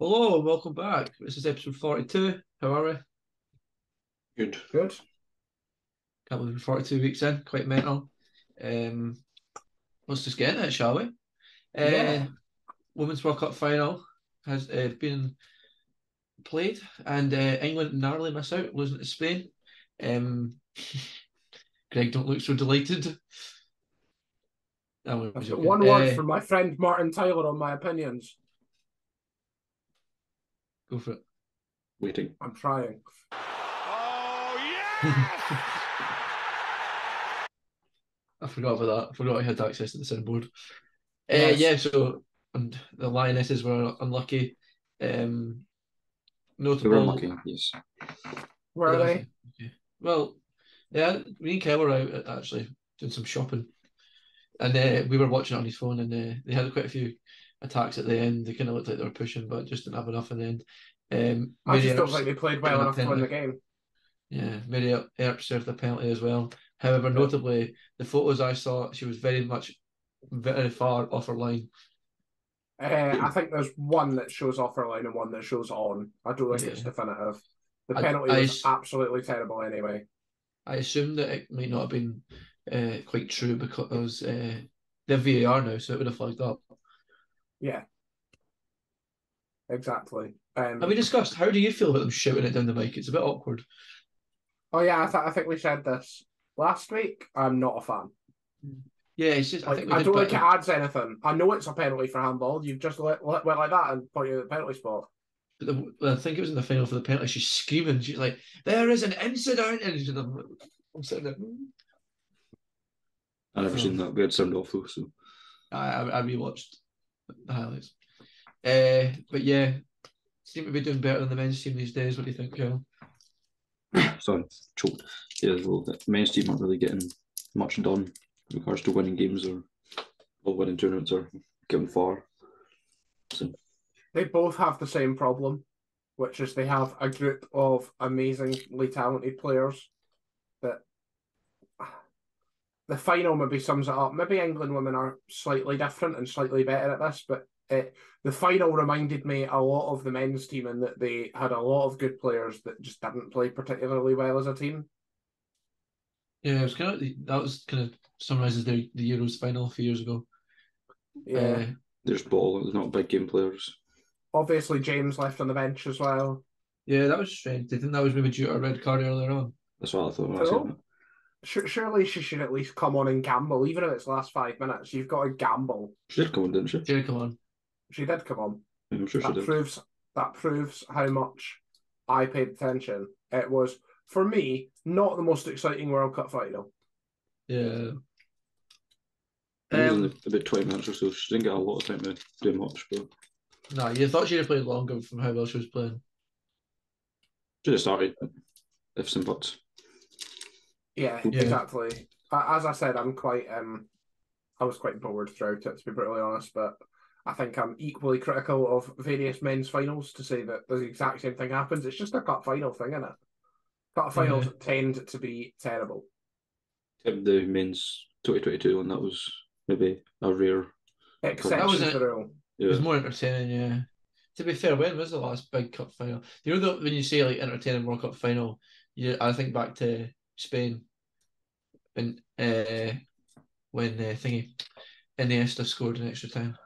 Hello, and welcome back. This is episode 42. How are we? Good. Good. Can't believe we're 42 weeks in, quite mental. Um, let's just get into it, shall we? Uh, Yeah. Women's World Cup final has uh, been played, and uh, England narrowly miss out, losing to Spain. Um, Greg, don't look so delighted. I'm I've got one word Uh, from my friend Martin Tyler on my opinions. Go for it. Waiting. I'm trying. Oh yeah! I forgot about that. I forgot I had access to the soundboard. Uh, yeah, so and the Lionesses were unlucky. Um, They were notable. unlucky, yes. Where are Yeah, they? okay. Well, yeah, me and Kev were out uh, actually doing some shopping, and uh, we were watching it on his phone, and uh, they had quite a few attacks at the end. They kind of looked like they were pushing, but just didn't have enough in the end. Um, I Mary just don't Earps- think they played well enough to win the game. Yeah, Mary Earp served the penalty as well. However, notably, the photos I saw, she was very much, very far off her line. Uh, I think there's one that shows off her line and one that shows on. I don't think it's definitive. The penalty I was absolutely terrible anyway. I assume that it might not have been uh, quite true because uh, they're VAR now, so it would have flagged up. Yeah. Exactly. Um, Have we discussed how do you feel about them shouting it down the mic? It's a bit awkward. oh yeah, I, th- I think we said this last week. I'm not a fan. Yeah, it's just I Like, think I, don't think it adds anything. I know it's a penalty for handball. You've just let, let, went like that and pointed at the penalty spot. But the, well, I think it was in the final for the penalty. She's screaming. She's like, "There is an incident!" And she's like, I'm sitting there. "Hmm." I never seen that. We had sound off though, so I I, I rewatched the highlights. Uh, but yeah, seem to be doing better than the men's team these days. What do you think, Kel? sorry, choked. Yeah, well the men's team aren't really getting much done in regards to winning games or or winning tournaments or getting far. So They both have the same problem, which is they have a group of amazingly talented players that the final maybe sums it up. Maybe England women are slightly different and slightly better at this, but it, the final reminded me a lot of the men's team in that they had a lot of good players that just didn't play particularly well as a team. Yeah, it was kind of that was kind of summarizes the the Euros final a few years ago. Yeah. Uh, there's ball, there's not big game players. Obviously, James left on the bench as well. yeah, that was strange. I think that was maybe due to a red card earlier on? That's what I thought when I Oh. Seen Surely she should at least come on and gamble, even if it's last five minutes. You've got to gamble. She did come on, didn't she? Jerry, come on. She did come on. I'm sure she that did. proves that proves how much I paid attention. It was for me not the most exciting World Cup final. Yeah. It was Um, only about 20 minutes or so. She didn't get a lot of time to do much, but no, you thought she'd have played longer from how well she was playing. she just started ifs and buts. Yeah, Yeah. exactly. As I said, I'm quite um, I was quite bored throughout it to be brutally honest, but I think I'm equally critical of various men's finals to say that the exact same thing happens. It's just a cup final thing, isn't it? Cup finals Yeah. tend to be terrible. The men's 2022 one, that was maybe a rare. Exception was to it. rule. It was more entertaining, yeah. To be fair, when was the last big cup final? You know, that when you say like entertaining World Cup final, you I think back to Spain, and uh, when uh, thingy Iniesta scored in extra time.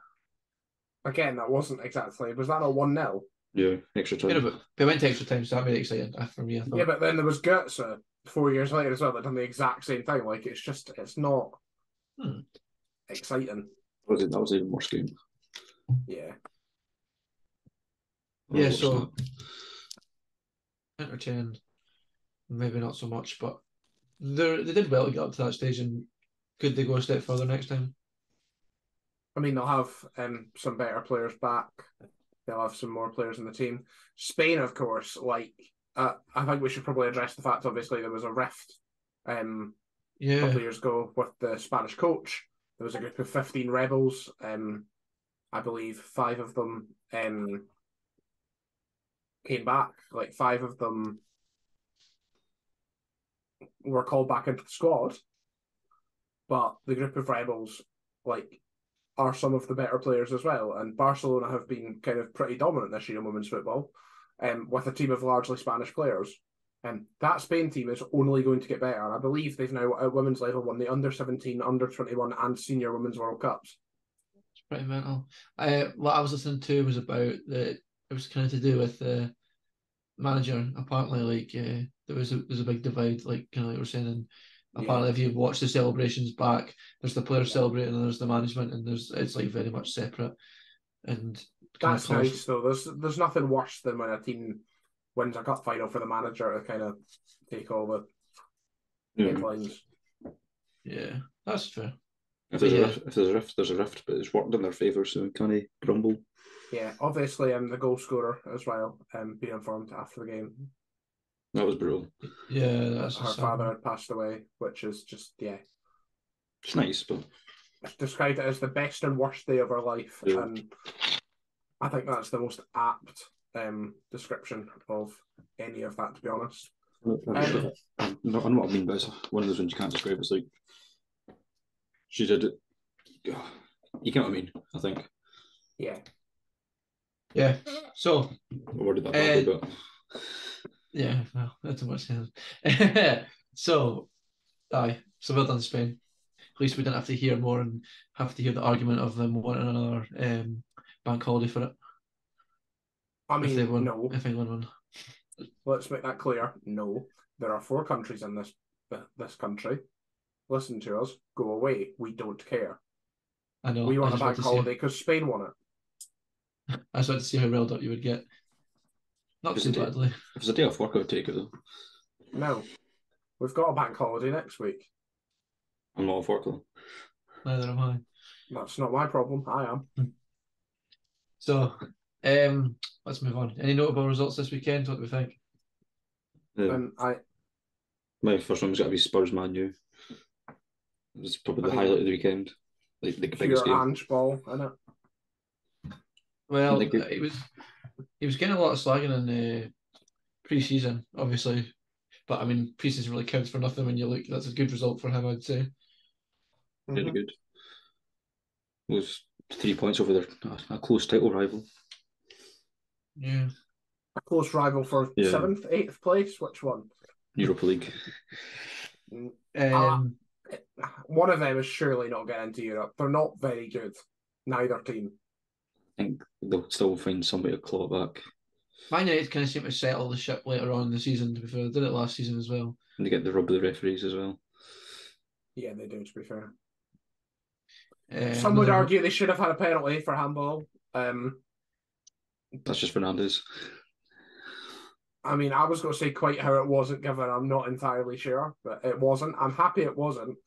Again, that wasn't exactly. Was that a one 0 Yeah, extra time. You know, but they went to extra time, so that made it exciting uh, for me. I thought. Yeah, but then there was Goetze four years later as well that done the exact same thing. Like it's just it's not Hmm. exciting. was it? That was even worse game. Yeah. Yeah, so that. entertained, maybe not so much, but they they did well to get up to that stage, and could they go a step further next time? I mean they'll have um some better players back. They'll have some more players in the team. Spain, of course, like uh, I think we should probably address the fact obviously there was a rift um a Yeah, couple of years ago with the Spanish coach. There was a group of fifteen rebels. Um I believe five of them um came back. Like five of them were called back into the squad. But the group of rebels, like are some of the better players as well. And Barcelona have been kind of pretty dominant this year in women's football, um, with a team of largely Spanish players. And um, that Spain team is only going to get better. I believe they've now at women's level won the under 17, under 21, and senior women's World Cups. It's pretty mental. I, what I was listening to was about the, it was kind of to do with the manager. Apparently, like uh, there was a there's a big divide, like kind of like we are saying. And apparently, yeah. if you watch the celebrations back, there's the players celebrating, and there's the management, and there's it's like very much separate. And that's nice though. There's there's nothing worse than when a team wins a cup final for the manager to kind of take all the yeah. headlines. Yeah, that's fair. If there's, yeah. a rift, if there's a rift, there's a rift, but it's worked in their favour, so can he grumble? Yeah, obviously, I'm um, the goal scorer as well, um, being informed after the game. That was brutal. Yeah, that's her father had passed away, which is just yeah. It's nice, but described it as the best and worst day of her life, yeah. and I think that's the most apt um, description of any of that, to be honest. Um, I know what I mean by one of those ones you can't describe. It's like she did it. You get what I mean? I think. Yeah. Yeah. So. I worded that badly, uh, but. Yeah, well, that's too much. so, aye. So well done, Spain. At least we didn't have to hear more and have to hear the argument of them wanting another um, bank holiday for it. I mean, if won, no. If England won. Let's make that clear. No, there are four countries in this this country. Listen to us. Go away. We don't care. I know. We want a bank holiday because Spain won it. I just wanted to see how riled up you would get. Not too badly. If it's a day off work, I would take it though. No, we've got a bank holiday next week. I'm not off work though. Neither am I. That's not my problem. I am. So, um, let's move on. Any notable results this weekend? What do we think? Um, I my first one was got to be Spurs Man U. It was probably the highlight of the weekend. Like the biggest game. Ange ball, isn't? Well, it was he was getting a lot of slagging in the pre-season, obviously, but I mean pre-season really counts for nothing when you look. That's a good result for him, I'd say. Really mm-hmm. good. It was three points over their a close title rival. Yeah. A close rival for yeah. seventh, eighth place. Which one? Europa League. Mm, um, uh, one of them is surely not getting into Europe. They're not very good. Neither team. I think they'll still find somebody to claw back. Man United kind of seem to settle the ship later on in the season. To be fair, they did it last season as well. And they get the rub of the referees as well. Yeah, they do. To be fair, um, some would argue they should have had a penalty for handball. Um, That's just Fernandez. I mean, I was going to say quite how it wasn't given. I'm not entirely sure, but it wasn't. I'm happy it wasn't.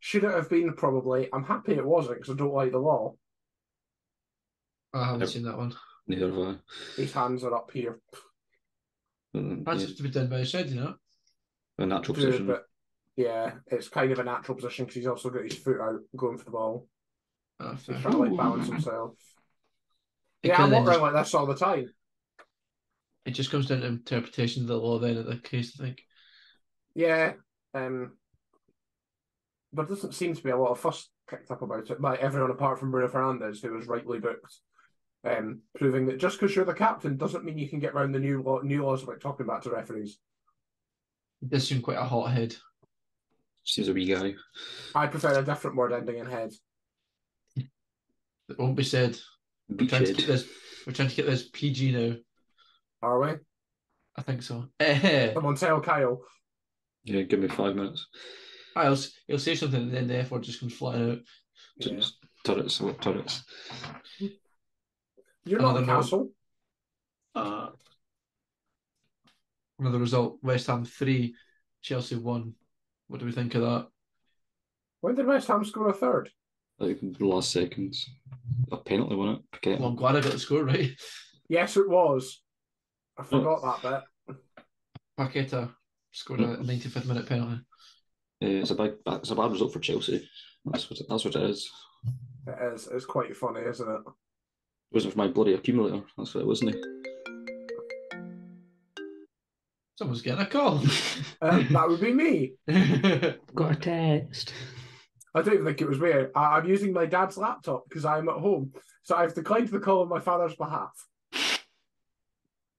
Should it have been? Probably. I'm happy it wasn't because I don't like the law. I haven't seen that one. Neither have I. His hands are up here. Mm, That's yeah. to be done by his side, you know. A natural position. But yeah, it's kind of a natural position because he's also got his foot out going for the ball. Oh, he's trying to like balance himself. It yeah, I'm not just, like this all the time. It just comes down to interpretation of the law then in the case, I think. Yeah. Um there doesn't seem to be a lot of fuss kicked up about it by everyone apart from Bruno Fernandes, who was rightly booked. Um, proving that just because you're the captain doesn't mean you can get around the new law, new laws about talking back to referees. This seems quite a hot head. Seems a wee guy. I prefer a different word ending in head. It won't be said. We're trying, to keep this, we're trying to get this PG now. Are we? I think so. Come on, tell Kyle. Yeah, give me five minutes. I'll, he'll say something and then the F word just comes flying out. Yeah. Turrets, what turrets? You're not the castle. Uh, another result West Ham 3, Chelsea 1. What do we think of that? When did West Ham score a third? Like the last seconds. A penalty, wasn't it? Paqueta. Well, I'm glad I got the score right. Yes, it was. I forgot oh. that bit. Paqueta scored a 95th minute penalty. Yeah, it's a big, it's a bad result for Chelsea. That's what, that's what it is. It is. It's quite funny, isn't it? It wasn't for my bloody accumulator. That's what it wasn't it? Someone's getting a call. um, that would be me. Got a text. I don't even think it was me. I, I'm using my dad's laptop because I'm at home, so I've declined the call on my father's behalf.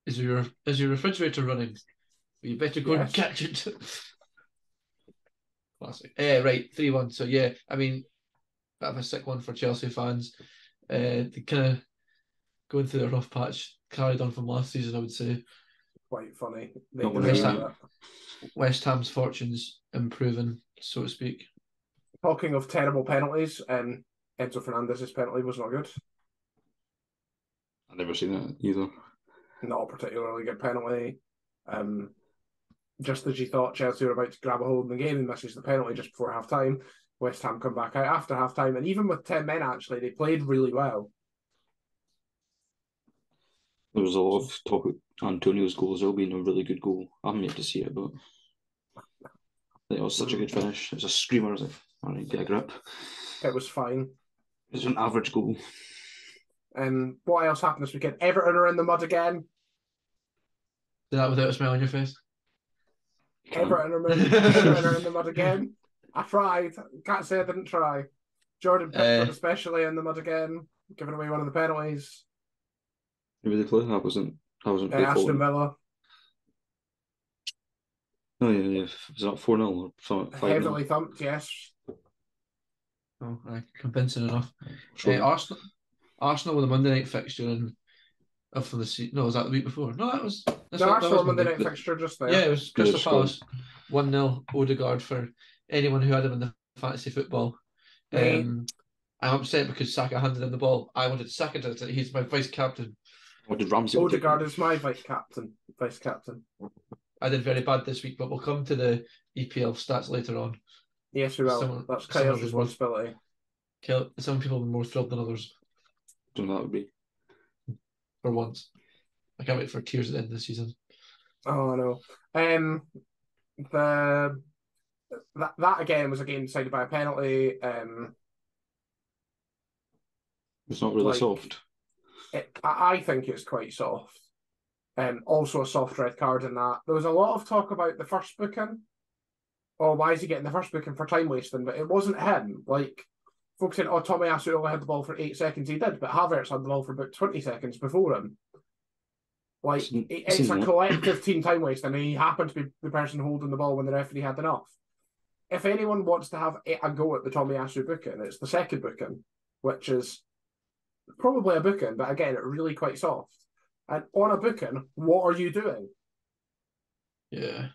Is your is your refrigerator running? You better go and catch it. Classic. Yeah, right, three one. So yeah, I mean, bit of a sick one for Chelsea fans. Uh, they kind of going through a rough patch, carried on from last season, I would say. Quite funny. They Not can gonna do happen. that. West Ham's fortunes improving, so to speak. Talking of terrible penalties, um, Enzo Fernandez's penalty was not good. I've never seen it either. Not a particularly good penalty. Um, just as you thought Chelsea were about to grab a hold in the game and misses the penalty just before half time, West Ham come back out after half time. And even with 10 men, actually, they played really well. There was a lot of talk about Antonio's goal as well being a really good goal. I haven't yet to see it, but it was such a good finish. It was a screamer. I was like, all right, get a grip. It was fine. It was an average goal. And um, what else happened this weekend? Everton are in the mud again. Did that without a smile on your face? Everton are, in, Everton are in the mud again. I tried. Can't say I didn't try. Jordan Pickford, Uh, especially in the mud again, giving away one of the penalties. Who did they play? I wasn't. I wasn't. Uh, faithful. Aston Villa, Oh yeah, yeah. Was that four 0 or something? Five heavily thumped, yes. Oh, aye, convincing enough. Uh, Arsenal, Arsenal with a Monday night fixture and up for the season. No, was that the week before? No, that was. that's The what- that Arsenal was Monday night fixture just there. Yeah, it was Crystal score. Palace one 0 Odegaard for anyone who had him in the fantasy football. Right. Um, I'm upset because Saka handed him the ball. I wanted Saka to. He's my vice captain. What did Ramsey? Odegaard is my vice captain. Vice captain. I did very bad this week, but we'll come to the EPL stats later on. Yes, we will. Someone- That's Kyle's responsibility. Kill- Some people were more thrilled than others Don't know that would be. for once. I can't wait for tears at the end of the season. Oh no. Um, the that that again was a game decided by a penalty. Um, It's not really Like- soft. It, I think it's quite soft. Um, also a soft red card in that. There was a lot of talk about the first booking. Oh, why is he getting the first booking for time wasting? But it wasn't him. Like folks saying, "Oh, Tomiyasu only had the ball for eight seconds." He did, but Havertz had the ball for about twenty seconds before him. Like Isn't- it's a collective team time waste, and he happened to be the person holding the ball when the referee had enough. If anyone wants to have a a go at the Tomiyasu booking, it's the second booking, which is probably a booking, but again, it really quite soft. And on a booking, what are you doing? Yeah.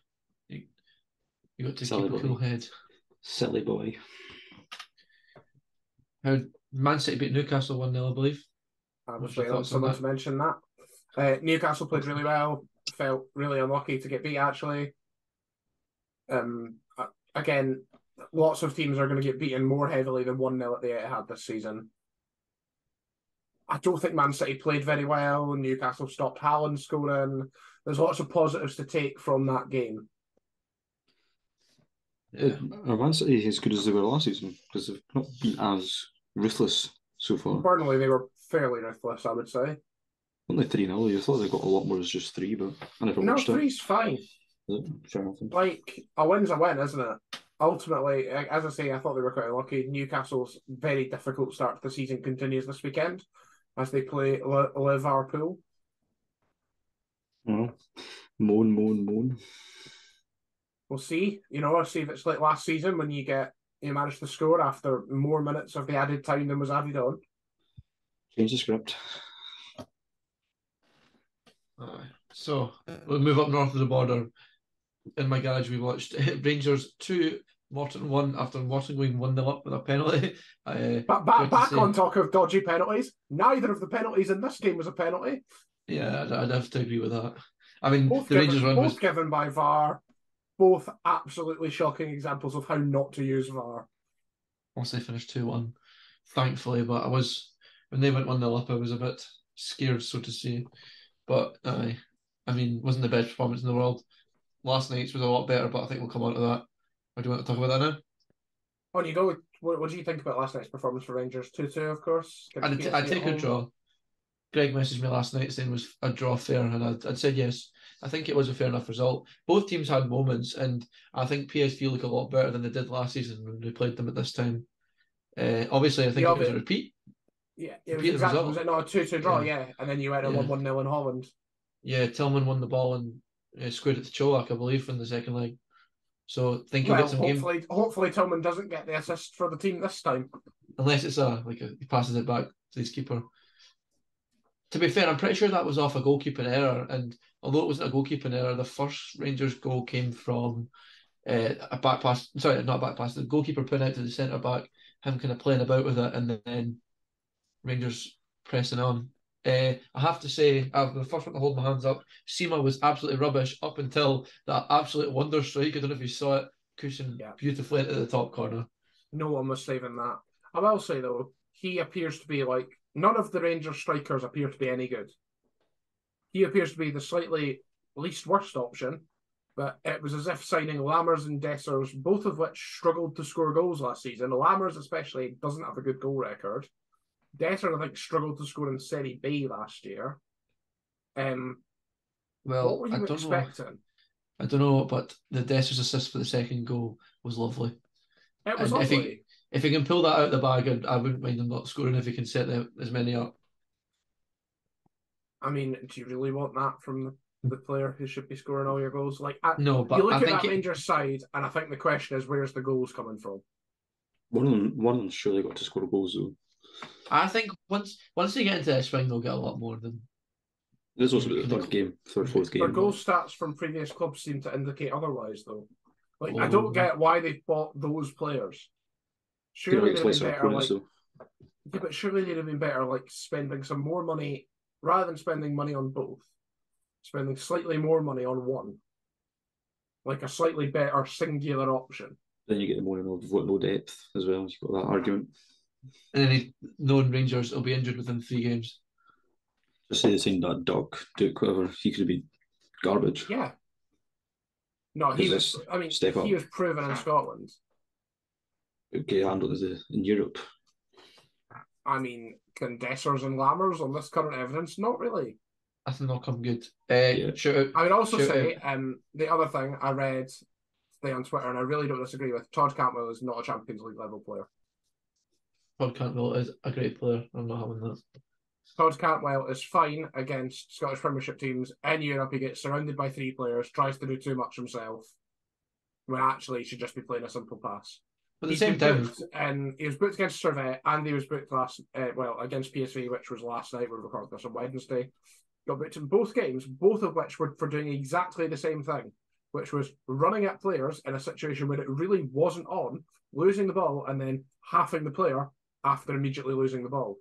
You, you got to Silly keep a cool head. Silly boy. How Man City beat Newcastle 1 0, I believe. I was What's waiting on someone to mention that. Uh, Newcastle played really well. Felt really unlucky to get beat. Actually, um, again, lots of teams are going to get beaten more heavily than one 0 at the Etihad this season. I don't think Man City played very well. Newcastle stopped Haaland scoring. There's lots of positives to take from that game. Yeah. Are Man City as good as they were last season? Because they've not been as ruthless so far. Burnley, they were fairly ruthless, I would say. Only 3 0. You thought they got a lot more as just 3, but I never No, watched it. three's fine. Is it? Fair enough. then. like a win's a win, isn't it? Ultimately, as I say, I thought they were quite lucky. Newcastle's very difficult start to the season continues this weekend as they play Li- Liverpool. Well, moan, moan, moan. We'll see. You know, I'll see if it's like last season when you get you manage to score after more minutes of the added time than was added on. Change the script. Aye. So uh, we'll move up north of the border. In my garage, we watched Rangers 2, Morton won after Morton going 1 0 up with a penalty. Uh, But back back on talk of dodgy penalties. Neither of the penalties in this game was a penalty. yeah, I'd, I'd have to agree with that. I mean, Both the given, Rangers run both was given by VAR. Both absolutely shocking examples of how not to use VAR. once they finished 2 1, thankfully. But I was, when they went 1 0 up, I was a bit scared, so to say. But aye, I mean, wasn't the best performance in the world. Last night's was a lot better, but I think we'll come on to that. Or do you want to talk about that now? On you go. What, what do you think about last night's performance for Rangers? 2 2, of course. I'd, Against I'd take at a draw. Greg messaged me last night saying was a draw fair, and I'd, I'd said yes. I think it was a fair enough result. Both teams had moments, and I think PSV look a lot better than they did last season when we played them at this time. Uh, obviously, I think Yeah, it was a repeat. Yeah, it was Repeat the exactly, result. was it not a 2 2 draw? Yeah. Yeah. And then you went and Yeah. 1 0 in Holland. Yeah, Tillman won the ball and uh, scored it to Colak, I believe, in the second leg. So think Well, some game hopefully, hopefully Tillman doesn't get the assist for the team this time. unless it's a like a, he passes it back to his keeper. To be fair, I'm pretty sure that was off a goalkeeping error, and although it wasn't a goalkeeping error, the first Rangers goal came from uh, a back pass. Sorry, not a back pass. The goalkeeper put it out to the centre back, him kind of playing about with it, and then Rangers pressing on. Uh, I have to say, I'm the first one to hold my hands up. Sima was absolutely rubbish up until that absolute wonder strike. I don't know if you saw it, cushion Yeah. beautifully into the top corner. No one was saving that. I will say though, he appears to be like none of the Rangers strikers appear to be any good. He appears to be the slightly least worst option, but it was as if signing Lammers and Dessers, both of which struggled to score goals last season. Lammers especially doesn't have a good goal record. Desser, I think, struggled to score in Serie B last year. Um, Well, what were I you don't know. expecting? I don't know, but the Desser's assist for the second goal was lovely. It was And if he- lovely. If he can pull that out of the bag, I'd, I wouldn't mind him not scoring if he can set them, as many up. I mean, do you really want that from the, the player who should be scoring all your goals? Like, I, No, but you look I at think that it- Rangers side, and I think the question is, where's the goals coming from? One of them, one of them surely got to score goals though. I think once once they get into this swing, they'll get a lot more than. This was the third game, third, fourth Their game. goal stats from previous clubs seem to indicate otherwise, though. Like, I Oh. don't get why they bought those players. Surely they'd lesser been better, opponents like, though. yeah, but surely they'd have been better, like spending some more money rather than spending money on both, spending slightly more money on one, like a slightly better singular option. Then you get the morning of what no depth as well. You've got that argument. And then he, knowing Rangers will be injured within three games. Just say the same that Duck, Duke, whatever, he could have been garbage. Yeah. No, he was. I mean, step up? he was proven in Scotland. Okay, handled as a, in Europe. I mean, can Dessers and Lammers on this current evidence? Not really. I think they'll come good. Uh, Yeah. Shout out. I would also Shout say um, the other thing I read today on Twitter, and I really don't disagree with Todd Cantwell is not a Champions League level player. Todd Cantwell is a great player. I'm not having that. Todd Cantwell is fine against Scottish Premiership teams in Europe. He gets surrounded by three players, tries to do too much himself, when actually he should just be playing a simple pass. But at the He's same time, and he was booked against Servette, and he was booked last, uh, well, against PSV, which was last night. We recorded this on Wednesday. Got booked in both games, both of which were for doing exactly the same thing, which was running at players in a situation where it really wasn't on, losing the ball, and then halving the player after immediately losing the ball.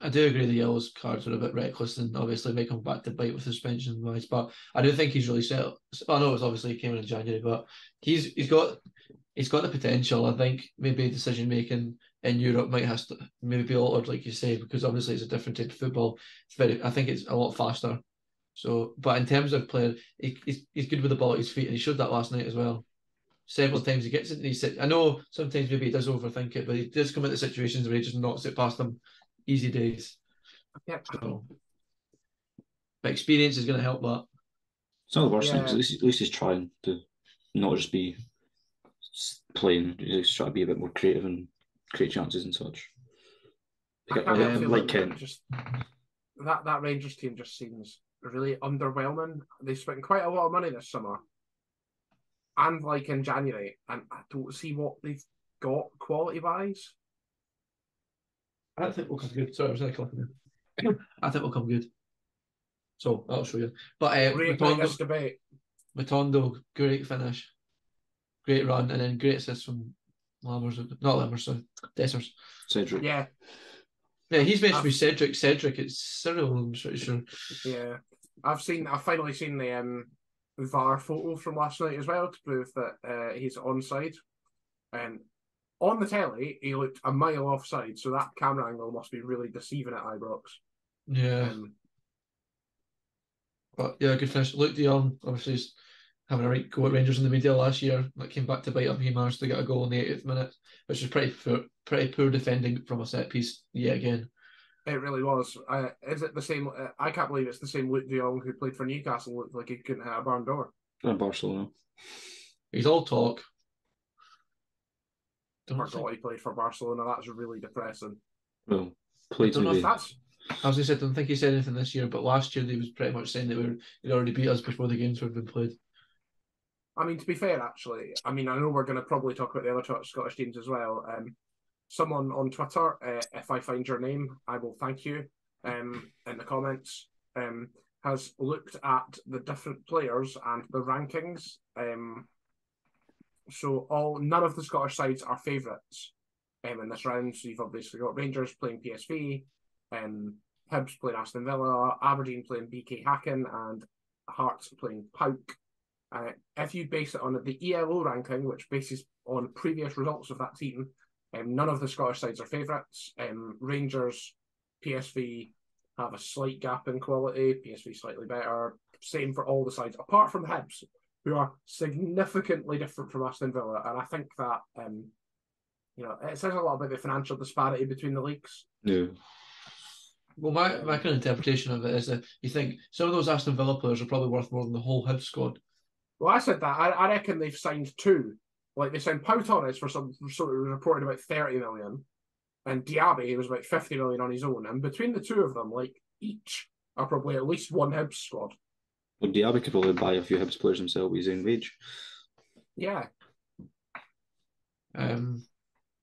I do agree the yellows cards are a bit reckless and obviously may come back to bite with suspension wise. But I do think he's really set. I know it's obviously came in in January, but he's he's got he's got the potential. I think maybe decision making in Europe might have to maybe be altered, like you say, because obviously it's a different type of football. It's very I think it's a lot faster. So, but in terms of player, he, he's he's good with the ball at his feet, and he showed that last night as well. Several times he gets into these. sit- I know sometimes maybe he does overthink it, but he does come into situations where he just knocks it past them. Easy days. Yeah, So, but experience is going to help that. It's not the worst thing. 'cause Yeah. At least, at least he's trying to not just be playing. He's trying to be a bit more creative and create chances and such. I Like, can't like, help like that Just that that Rangers team just seems really underwhelming. They spent quite a lot of money this summer, and like in January, and I don't see what they've got quality wise. I think we'll come good. Sorry, I was going to click. I think we'll come good. So I'll show you. But uh, Reignite this Matondo, debate. Matondo, great finish, great run, and then great assist from Lammers. Not Lammers, sorry, Dessers. Cedric. Yeah, Yeah, he's meant to be I've- Cedric. Cedric, it's Cyril. I'm pretty sure. yeah. I've seen. I've finally seen the um VAR photo from last night as well to prove that uh, he's onside. And on the telly, he looked a mile offside, so that camera angle must be really deceiving at Ibrox. Yeah, Um, but yeah, good finish. Luuk De Jong, obviously, is having a right go at Rangers in the media last year. That came back to bite him. He managed to get a goal in the 80th minute, which is pretty poor, pretty poor defending from a set piece yet again. It really was. Uh, is it the same? Uh, I can't believe it's the same Luuk De Jong who played for Newcastle. Looked like he couldn't hit a barn door. And Barcelona. He's all talk. Don't Forgot think, he played for Barcelona. That's really depressing. Well, played don't know if. That's as I said, I don't think he said anything this year, but last year he was pretty much saying that we were, he'd already beat us before the games had been played. I mean, to be fair, actually, I mean, I know we're going to probably talk about the other Scottish teams as well. Um, someone on Twitter, uh, if I find your name, I will thank you um, in the comments, um, has looked at the different players and the rankings. Um, so all none of the Scottish sides are favourites um, in this round. So you've obviously got Rangers playing PSV, um, Hibs playing Aston Villa, Aberdeen playing BK Hacken, and Hearts playing PAOK. Uh, if you base it on the ELO ranking, which bases on previous results of that team, um, none of the Scottish sides are favourites. Um, Rangers, PSV have a slight gap in quality. PSV slightly better. Same for all the sides, apart from Hibs, who are significantly different from Aston Villa. And I think that um, you know it says a lot about the financial disparity between the leagues. Yeah. Well, my, my kind of interpretation of it is that you think some of those Aston Villa players are probably worth more than the whole Hibs squad. Well, I said that. I, I reckon they've signed two. Like they signed Pau Torres for some sort of reported about thirty million, and Diaby was about fifty million on his own. And between the two of them, like each are probably at least one Hibs squad. Well, Diaby could probably buy a few Hibs players himself with his own wage. Yeah, Um,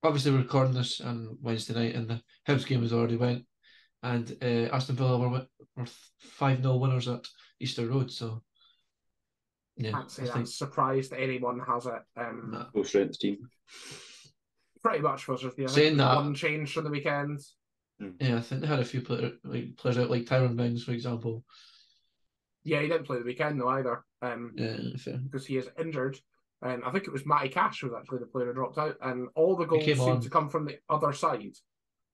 obviously, we're recording this on Wednesday night, and the Hibs game has already went, and uh, Aston Villa were were five 0 winners at Easter Road. So, yeah, can't say I I'm think surprised that anyone has it. Um, nah. Full strength team. pretty much was just the Saying that- one change from the weekend. yeah, I think they had a few player, like players out, like Tyrone Mings, for example. Yeah, he didn't play the weekend though either. Um, Yeah, fair. because he is injured. And I think it was Matty Cash was actually the player who dropped out, and all the goals seemed on. to come from the other side.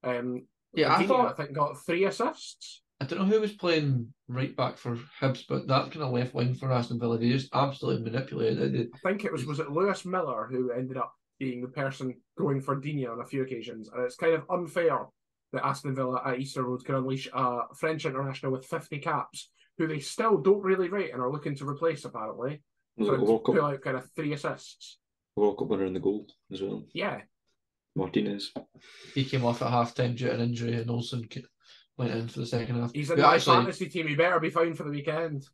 Um, Yeah, I thought- I think got three assists. I don't know who was playing right back for Hibs, but that kind of left wing for Aston Villa, they just absolutely manipulated it. I think it was was it Lewis Miller who ended up being the person going for Digne on a few occasions, and it's kind of unfair that Aston Villa at Easter Road can unleash a French international with fifty caps, who they still don't really rate and are looking to replace apparently, Was it a to World pull Cup, out kind of three assists. World Cup winner in the goal as well. Yeah, Martinez. He came off at half time due to an injury, and Olsen ca- went in for the second half. he's in But my actually, fantasy team. He better be fine for the weekend.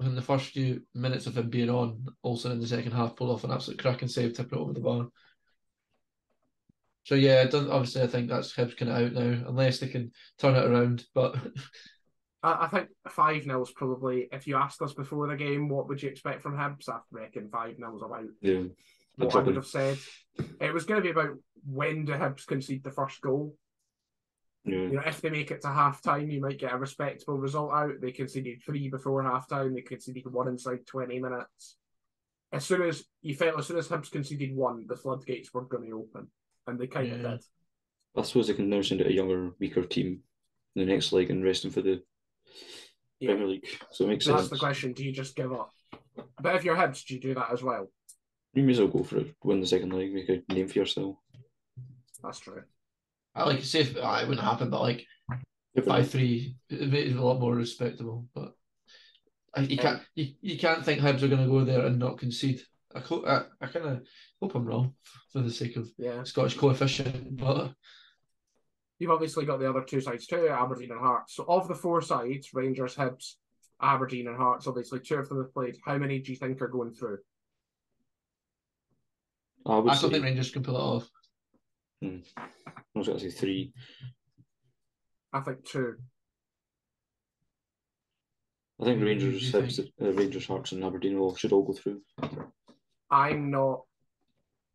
in the first few minutes of him being on, also in the second half pulled off an absolute cracking save, tipping it over the bar. So yeah, it doesn't, obviously I think that's Hibs kind of out now, unless they can turn it around. But I, I think five 0 is probably. If you asked us before the game, what would you expect from Hibs? I reckon five 0 is about Yeah. what I would have said. It was going to be about when do Hibs concede the first goal. Yeah. You know, if they make it to half time, you might get a respectable result out. They conceded three before half time. They conceded one inside twenty minutes. As soon as you felt, as soon as Hibs conceded one, the floodgates were going to open, and they kind of Yeah. did. I suppose they can now send out a younger, weaker team in the next leg and rest them for the Yeah. Premier League. So it makes So sense. that's the question: Do you just give up? But if you're Hibs, do you do that as well? You may as well go for it. Win the second leg, make a name for yourself. That's true. I like say if, ah, it wouldn't happen, but like five three, it makes it a lot more respectable. But I, you can't you, you can't think Hibs are going to go there and not concede. I co- I, I kind of hope I'm wrong for the sake of Yeah. Scottish coefficient, but You've obviously got the other two sides too, Aberdeen and Hearts. So of the four sides, Rangers, Hibs, Aberdeen, and Hearts, obviously two of them have played. How many do you think are going through? I would I say, still think Rangers can pull it off. I was going to say three. I think two. I think Who Rangers, you Hibs, uh, Rangers, Hearts, and Aberdeen will should all go through. I'm not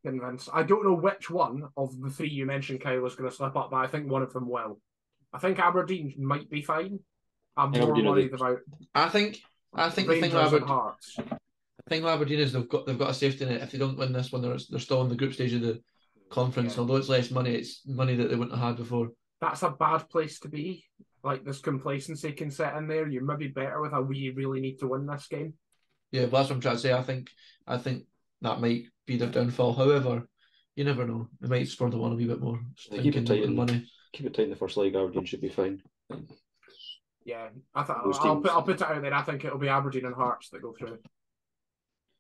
convinced. I don't know which one of the three you mentioned, Kyle, is going to slip up, but I think one of them will. I think Aberdeen might be fine. I'm more Aberdeen worried the- about I think I think the Rangers thing with and Aberdeen, Hearts. the thing with Aberdeen is they've got they've got a safety net. If they don't win this one, they're they're still in the group stage of the conference. Yeah. Although it's less money, it's money that they wouldn't have had before. That's a bad place to be. Like this complacency can set in there. You might be better with a we really need to win this game. Yeah, but that's what I'm trying to say. I think I think that might be their downfall. However, you never know. It might spur them on a wee bit more. They keep it tight about the and- money. keep it tight in the first leg. Aberdeen should be fine. Yeah, I th- Those I'll teams. put I'll put it out there. I think it'll be Aberdeen and Hearts that go through.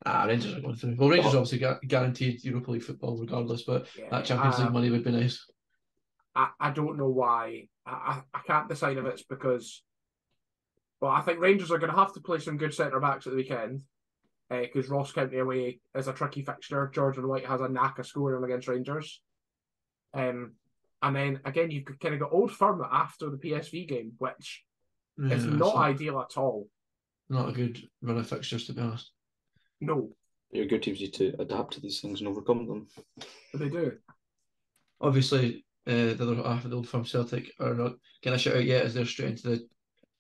Ah, Rangers are going through. Well, Rangers Oh. obviously gu- guaranteed Europa League football regardless, but Yeah, that Champions League uh, money would be nice. I, I don't know why. I, I, I can't decide if it's because. Well, I think Rangers are going to have to play some good centre backs at the weekend because Ross County away is a tricky fixture. Jordan White has a knack of scoring against Rangers. Um, and then again, you've kind of got Old Firm after the PSV game, which Yeah, is not ideal at all. not a good run of fixtures to be honest. No, Your good teams need to adapt to these things and overcome them. but they do. Obviously, uh, the other half of the old firm Celtic are not getting a shout out yet as they're straight into the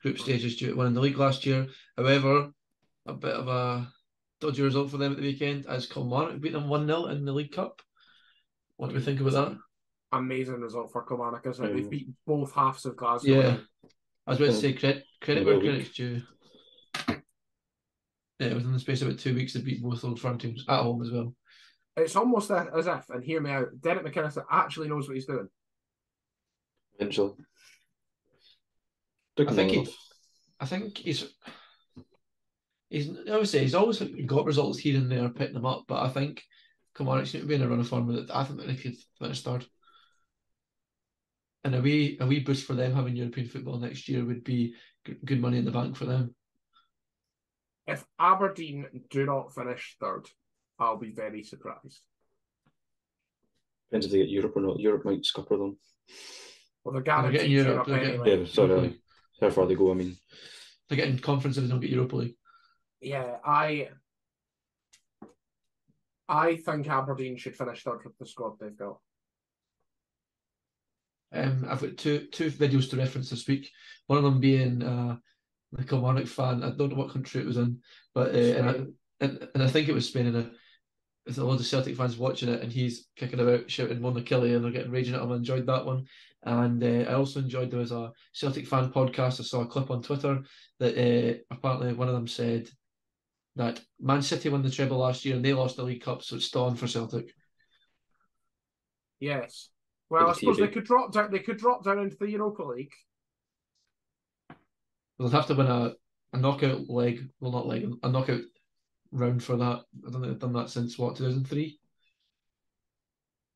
group stages due to winning the league last year. However, a bit of a dodgy result for them at the weekend as Kilmarnock beat them 1 0 in the League Cup. What do we think about that? Amazing result for Kilmarnock, isn't it? They've Mm. beaten both halves of Glasgow. Yeah. I was about to say credit, credit Yeah, where credit's due. Yeah, within the space of about two weeks, they beat both old firm teams at home as well. It's almost a- as if, and hear me out, Derek McInnes actually knows what he's doing. Eventually. Took I think he. I think he's he's I would say he's always got results here and there picking them up, but I think Kilmarnock seem to be in a run of form with it. I think that they could finish third. And a wee a wee boost for them having European football next year would be g- good money in the bank for them. If Aberdeen do not finish third, I'll be very surprised. Depends if they get Europe or not. Europe might scupper them. Well, they're They're guaranteed getting Europe, Europe, they're getting- anyway. Yeah, sorry. Europa How far they go, I mean. They're getting conference if they don't get Europa League. Yeah, I I think Aberdeen should finish third with the squad they've got. Um, I've got two two videos to reference this week. One of them being uh, the Kilmarnock fan. I don't know what country it was in, but uh, and, I, and and I think it was Spain. And a, there's a lot of Celtic fans watching it, and he's kicking about shouting Mona Kelly, and they're getting raging at him. I enjoyed that one, and uh, I also enjoyed there was a Celtic fan podcast. I saw a clip on Twitter that uh, apparently one of them said that Man City won the treble last year and they lost the League Cup, so it's still on for Celtic. Yes. Well, I the suppose they could drop down. They could drop down into the Europa League. They'll have to win a, a knockout leg, well, not leg, a knockout round for that. I don't think they've done that since what, 2003?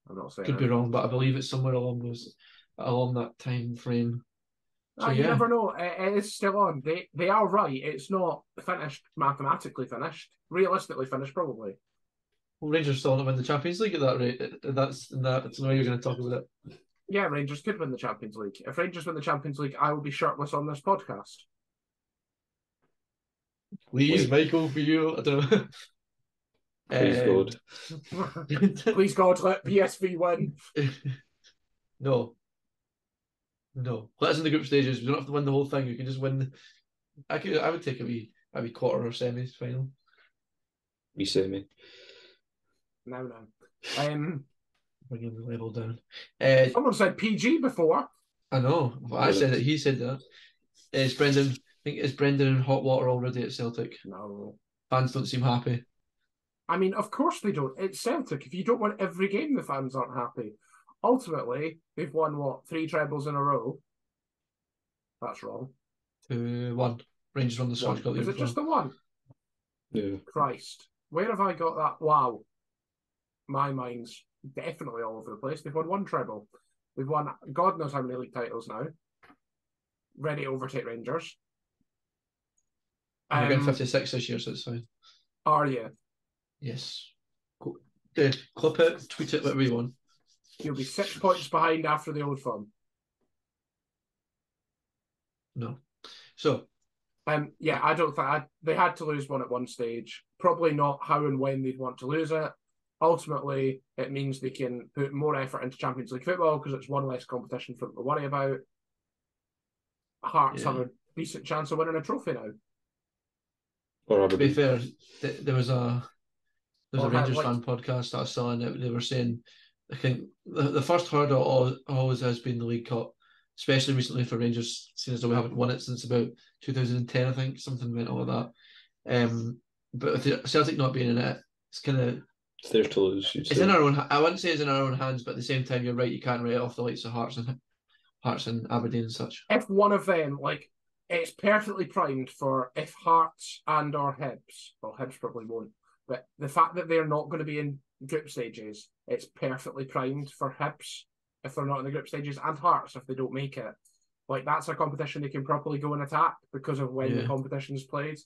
I'm not saying. Could be wrong, but I believe it's somewhere along those along that time frame. Ah, So, you yeah. never know. It, is still on. They they are right. It's not finished mathematically finished. Realistically finished, probably. Well, Rangers still not win the Champions League at that rate. That's that's the way you're going to talk about it. Yeah, Rangers could win the Champions League. If Rangers win the Champions League, I will be shirtless on this podcast. Please, Wait. Michael, for you. I don't know. Please, Um, God. Please God, let PSV win. no. No. Let us in the group stages. We don't have to win the whole thing. We can just win. I could. I would take a wee, a wee quarter or semi final. We semi. No, no. Um, Bringing the level down. Uh, someone said PG before. I know. Well, I said it. He said that. It's Brendan? I think is Brendan in hot water already at Celtic? No. Fans don't seem happy. I mean, of course they don't. It's Celtic. If you don't win every game, the fans aren't happy. Ultimately, they've won what three trebles in a row. That's wrong. Two one. Rangers won the One. Scottish Cup. Is year it just the one? Yeah. Christ, where have I got that? Wow, my mind's definitely all over the place. They've won one treble. We've won God knows how many league titles now. Ready to overtake Rangers. Getting Um, fifty six this year, so it's fine. are you? Yes. Go- uh, clip it, tweet it, whatever you want. You'll be six points behind after the old firm. No. So Um, yeah, I don't think I, they had to lose one at one stage. Probably not how and when they'd want to lose it. Ultimately, it means they can put more effort into Champions League football because it's one less competition for them to worry about. Hearts Yeah. have a decent chance of winning a trophy now. Or to be fair, th- there was a there was a Rangers like- fan podcast that I saw, and they were saying, I think the, the first hurdle al- always has been the League Cup, especially recently for Rangers, seeing as though we haven't won it since about 2010, I think something went on with that. Um, but with the Celtic not being in it, it's kind of It's theirs to lose. It's say. in our own. I wouldn't say it's in our own hands, but at the same time, you're right. You can't write off the likes of Hearts and Hearts and Aberdeen and such. If one of them, like, it's perfectly primed for if Hearts and or Hibs, well, Hibs probably won't, but the fact that they're not going to be in group stages, it's perfectly primed for Hibs if they're not in the group stages and Hearts if they don't make it. Like that's a competition they can properly go and attack because of when the Yeah. competition's played.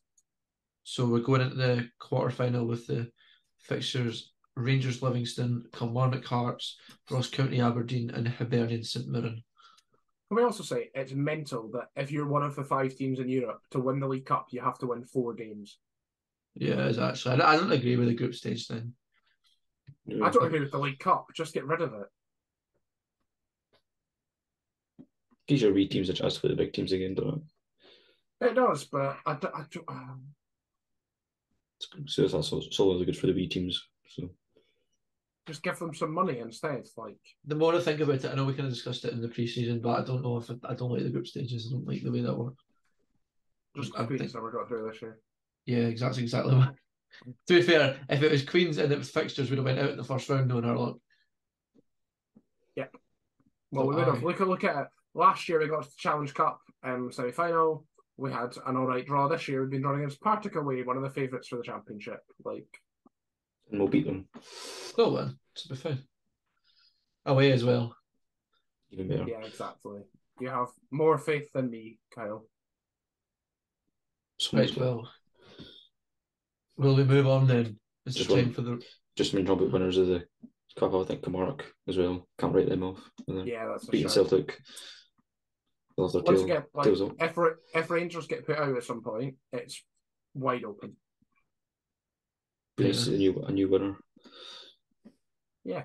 So we're going into the quarter final with the fixtures Rangers Livingston, Kilmarnock Hearts, Ross County Aberdeen, and Hibernian St Mirren. Can we also say it's mental that if you're one of the five teams in Europe to win the League Cup, you have to win four games. Yeah, it's actually. I I don't agree with the group stage thing. I don't agree with the League Cup. Just get rid of it. Gives your wee teams a chance to play the big teams again, don't it? It does, but I, d- I d- um, So that's also solely good for the wee teams. So just give them some money instead. Like The more I think about it, I know we kind of discussed it in the pre-season, but I don't know if I, I don't like the group stages. I don't like the way that works. just I Queens think- never got through this year. Yeah, exactly, exactly. to be fair, if it was Queens and it was fixtures, we'd have went out in the first round knowing our luck. Yep. Well, Oh, we would have. Look at look at it. Last year we got to the Challenge Cup um, semi final. We had an all right draw. This year we've been drawn against Partick away, one of the favourites for the championship. Like and we'll beat them Still win, to be fair. Away as well. even better. yeah, exactly. You have more faith than me, Kyle. So Right, much- well. Will we move on then? It's Just the time one. for the Just when talking about winners of the cup, I think Kilmarnock as well. Can't write them off. Yeah, that's beating shout. Celtic. They'll have their Once tail, again, like if if Rangers get put out at some point, it's wide open. Nice to see a new a new winner. Yeah.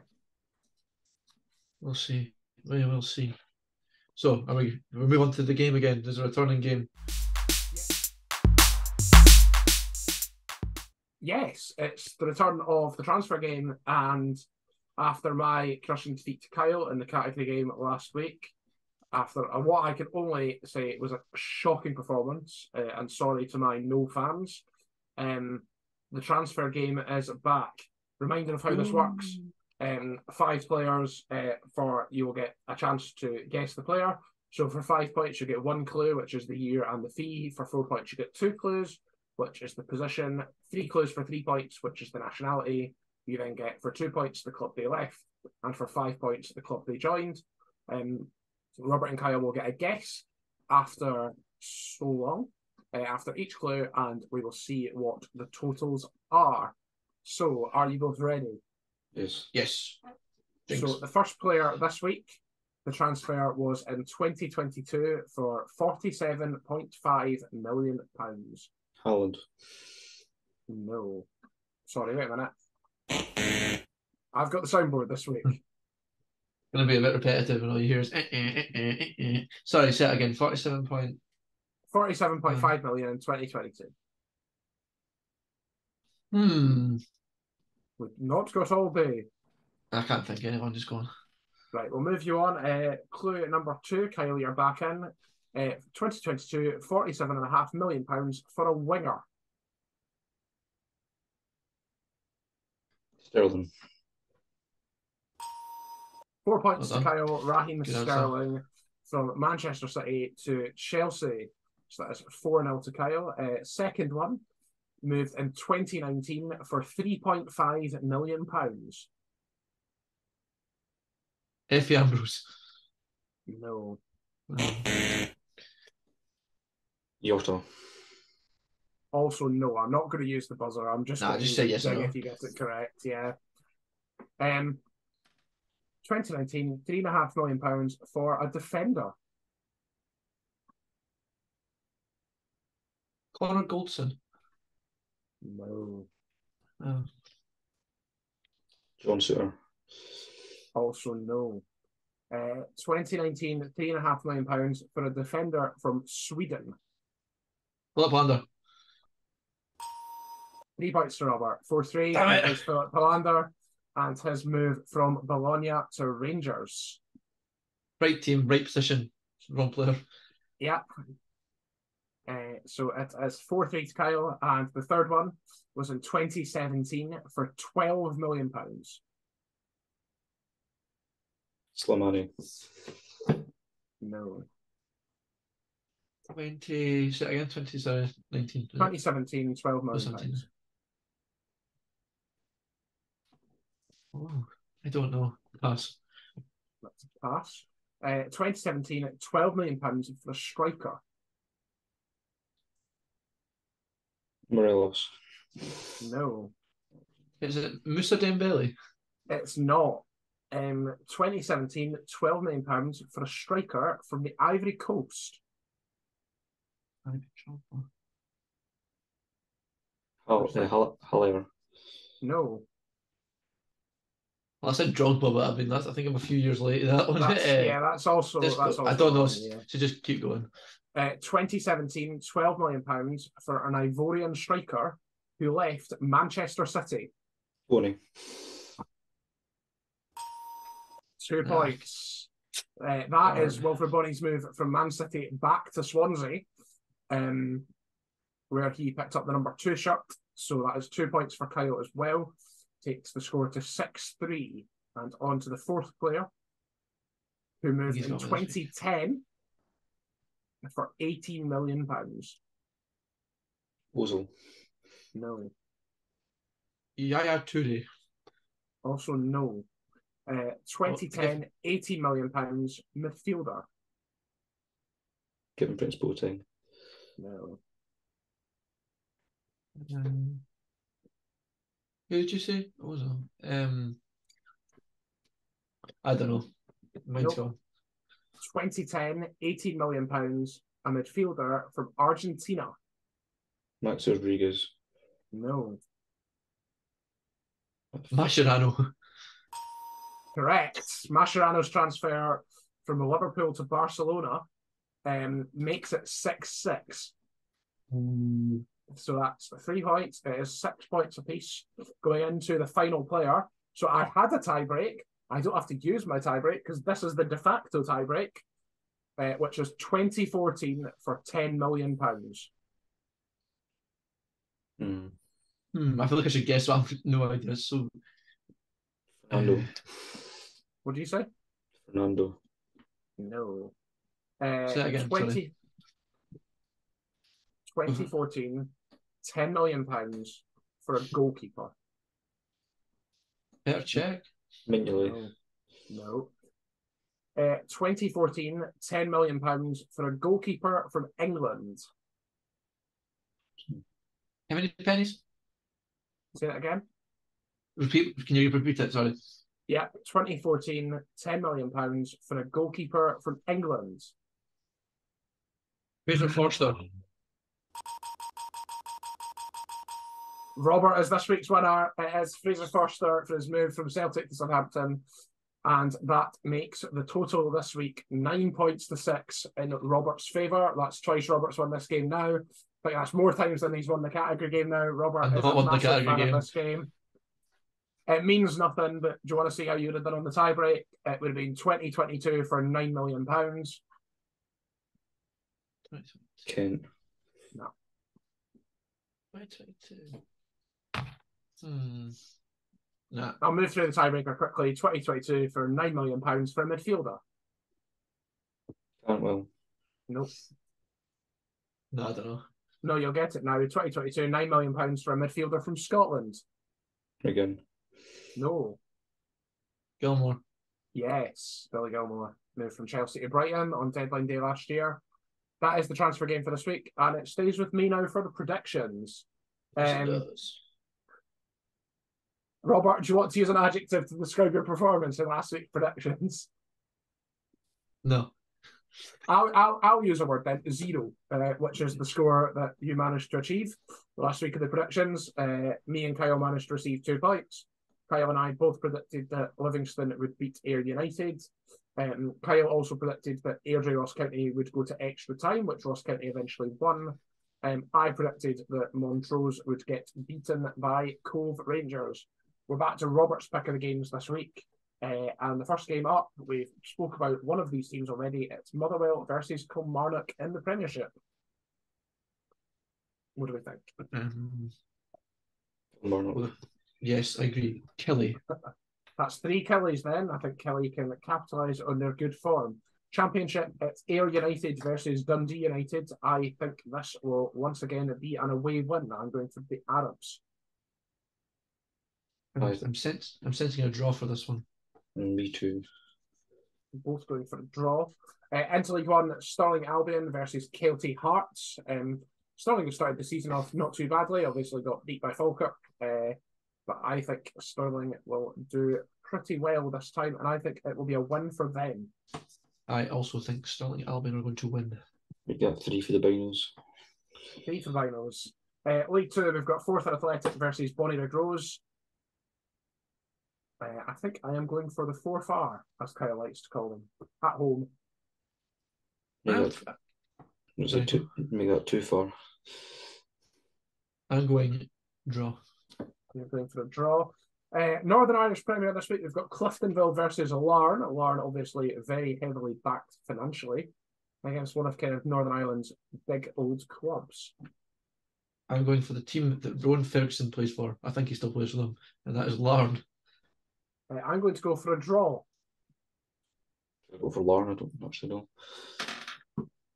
We'll see. We will see. So, are we? We move on to the game again. There's a returning game. Yes, it's the return of the transfer game, and after my crushing defeat to Kyle in the category game last week, after a, what I can only say it was a shocking performance, uh, and sorry to my no fans, um, the transfer game is back. Reminder of how this works: um, five players uh, for you will get a chance to guess the player. So for five points, you get one clue, which is the year and the fee. For four points, you get two clues, which is the position. Three clues for three points, which is the nationality. You then get for two points the club they left, and for five points the club they joined. Um, Robert and Kyle will get a guess after so long, uh, after each clue, and we will see what the totals are. So, are you both ready? Yes. Yes. So the first player this week, the transfer was in 2022 for 47.5 million pounds. Holland. No, sorry, wait a minute. I've got the soundboard this week. Gonna be a bit repetitive, and all you hear is. Eh, eh, eh, eh, eh, eh. Sorry, say it again. Forty-seven point. 47.5 million in 2022. Hmm. Would not got all day. I can't think anyone. Just going. Right, we'll move you on. Uh, clue number two, Kyle, you're back in. Uh, 2022, 47.5 million pounds for a winger. Sterling. Four points Well to. Kyle. Raheem Good answer. Sterling from Manchester City to Chelsea. So that is 4 0 to Kyle. Uh, second one moved in 2019 for 3.5 million pounds. Efe Ambrose. No. Yota. Also, no. I'm not going to use the buzzer. I'm just Nah, going just to say yes or zing no. if you get it correct. Yeah. Um, 2019, three and a half million pounds for a defender. Connor Goldson. No. Oh. John Souttar. Also, no. Uh, 2019, three and a half million pounds for a defender from Sweden. Filip Helander. Three points to Robert. 4 3 Damn it. is Filip Helander and his move from Bologna to Rangers. Right team, right position. Wrong player. Yeah. Uh, so it is 4 3 to Kyle, and the third one was in 2017 for 12 million pounds. Slimani. No. 20, say it again, 27, 19. 2017, 12 Oh, million 17. pounds. Oh, I don't know. Pass. That's a pass. Uh, 2017, 12 million pounds for a striker. Morelos. No, Is it Moussa Dembele? it's not. Um, 2017, 12 million pounds for a striker from the Ivory Coast. Oh, uh, Hal, Haller. No, Well, I said Drogba, but I mean, that's, I think I'm a few years late. That one. that's, Eh, yeah, that's also. just That's go- also I don't know. wrong, yeah. So just keep going. Uh, 2017, 12 million pounds for an Ivorian striker who left Manchester City. Bony. Two Ah. points. Uh, that is Darn. Wilfried Bony's move from Man City back to Swansea, um, where he picked up the number two shirt. So that is two points for Kyle as well. Takes the score to 6 3. And on to the fourth player, who moved He's in got me 2010 for 18 million pounds. Ozil. No. Yaya Toure. Also, no. Uh, 2010, 18 million pounds midfielder. Kevin Prince Boateng. No. Um, who did you say? What was it? Um, I don't know. Mine's Nope. gone. 2010, 18 million pounds, a midfielder from Argentina. Max Rodriguez. No. Mascherano. Correct. Mascherano's transfer from Liverpool to Barcelona um, makes it 6 6. So that's three points. It is six points apiece going into the final player. So I had a tie break. I don't have to use my tiebreak because this is the de facto tiebreak, uh, which is 2014 for 10 million pounds. Hmm. Hmm, I feel like I should guess, but I've no idea. So, Fernando. uh, What do you say? Fernando. No. Uh, Say that again, 20, 2014, 10 million pounds for a goalkeeper. better check. Mignolet. No. No. Uh, 2014, 10 million pounds for a goalkeeper from England. How many pennies? Say that again. Repeat. Can you repeat it? Sorry. Yeah, 2014, 10 million pounds for a goalkeeper from England. Fraser Forster. Robert is this week's winner. It is Fraser Forster for his move from Celtic to Southampton. And that makes the total this week nine points to six in Robert's favour. That's twice Robert's won this game now. But that's more times than he's won the category game now. Robert I've is not a won the category game. this game. It means nothing, but do you want to see how you would have done on the tiebreak? It would have been 2022 for nine million pounds. Kent. 2022. Hmm. Nah. I'll move through the tiebreaker quickly. 2022 for nine million pounds for a midfielder. Cantwell. Nope. No, I don't know. No, you'll get it now. 2022, nine million pounds for a midfielder from Scotland. Again. No. Gilmour. Yes, Billy Gilmour moved from Chelsea to Brighton on deadline day last year. That is the transfer game for this week, and it stays with me now for the predictions. Yes, it Um, does. Robert, do you want to use an adjective to describe your performance in last week's predictions? No. I'll, I'll, I'll use a word then, zero, uh, which is the score that you managed to achieve last week of the predictions. Uh, me and Kyle managed to receive two points. Kyle and I both predicted that Livingston would beat Ayr United. Um, Kyle also predicted that Airdrie Ross County would go to extra time, which Ross County eventually won. Um, I predicted that Montrose would get beaten by Cove Rangers. We're back to Robert's pick of the games this week. Uh, and the first game up, we spoke about one of these teams already. It's Motherwell versus Kilmarnock in the Premiership. What do we think? Um, yes, I agree. Killie. That's three Killies then. I think Killie can capitalise on their good form. Championship, it's Ayr United versus Dundee United. I think this will once again be an away win. I'm going for the Arabs. I'm, Right. I'm, sens- I'm sensing a draw for this one. Mm, Me too. both going for a draw. Uh, into League One, Stirling Albion versus Kelty Hearts. Um, Stirling have started the season off not too badly. Obviously, got beat by Falkirk, uh, but I think Stirling will do pretty well this time, and I think it will be a win for them. I also think Stirling Albion are going to win. We got three for the Binos. Three for finals. Uh, League Two, we've got Forfar Athletic versus Bonnie Rose. Uh, I think I am going for the 4-4, as Kyle likes to call them, at home. Make I'm, that, was it too, make that too far. I'm going draw. You're going for a draw. Uh, Northern Irish Premier this week, we've got Cliftonville versus Larne. Larne, obviously, very heavily backed financially against one of kind of Northern Ireland's big old clubs. I'm going for the team that Rowan Ferguson plays for. I think he still plays for them, and that is Larne. Uh, I'm going to go for a draw. Go for Larne, I don't actually know.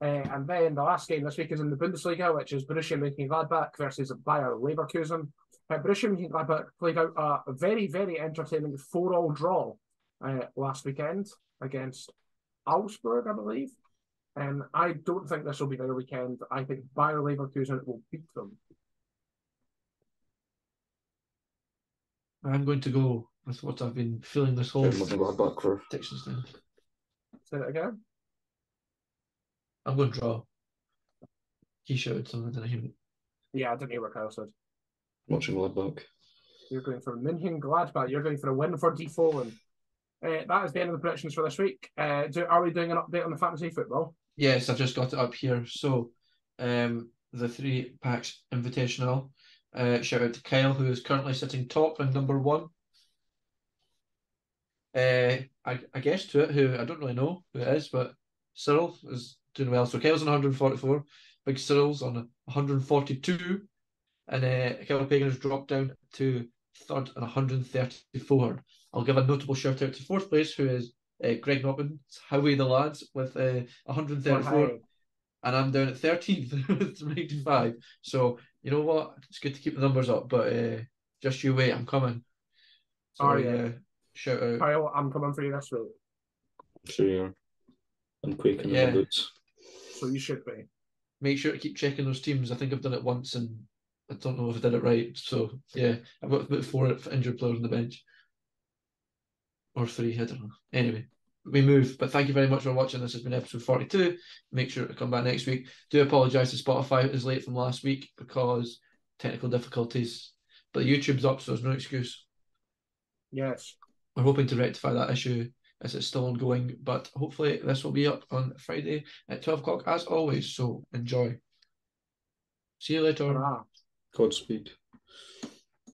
Uh, and then the last game this week is in the Bundesliga, which is Borussia Mönchengladbach versus Bayer Leverkusen. Uh, Borussia Mönchengladbach played out a very, very entertaining four-all draw uh, last weekend against Augsburg, I believe. And I don't think this will be their weekend. I think Bayer Leverkusen will beat them. I'm going to go with what I've been feeling this whole Kevin Mönchengladbach for predictions now. Say that again. I'm going to draw. He shouted something, didn't I hear it? Yeah, I didn't hear what Kyle said. Mönchengladbach. You're going for Mönchengladbach. You're going for a win for Die Fohlen. Uh, that is the end of the predictions for this week. Uh, do, are we doing an update on the fantasy football? Yes, I've just got it up here. So, um, the three packs invitational. Uh, shout out to Kyle, who is currently sitting top and number one. Uh, I, I guess to it, who I don't really know who it is, but Cyril is doing well. So Kyle's on 144, Big Cyril's on 142, and uh, Kyle Pagan has dropped down to third and 134. I'll give a notable shout out to fourth place, who is uh, Greg Nopman, Howie the lads, with uh, 134 Hi. and I'm down at 13th with 95. So, you know what? It's good to keep the numbers up, but uh, just you wait, I'm coming. So, Are you? yeah, shout out. Kyle, I'm coming for you this week. Sure you are. I'm quaking Yeah. in my boots. So you should be. Make sure to keep checking those teams. I think I've done it once and I don't know if I did it right. So, yeah, I've got about four injured players on the bench. Or three, I don't know. Anyway, we move. But thank you very much for watching. This has been episode 42. Make sure to come back next week. Do apologise to Spotify. It was late from last week because technical difficulties. But YouTube's up, so there's no excuse. Yes. We're hoping to rectify that issue as it's still ongoing, but hopefully this will be up on Friday at 12 o'clock as always. So enjoy. See you later. Godspeed.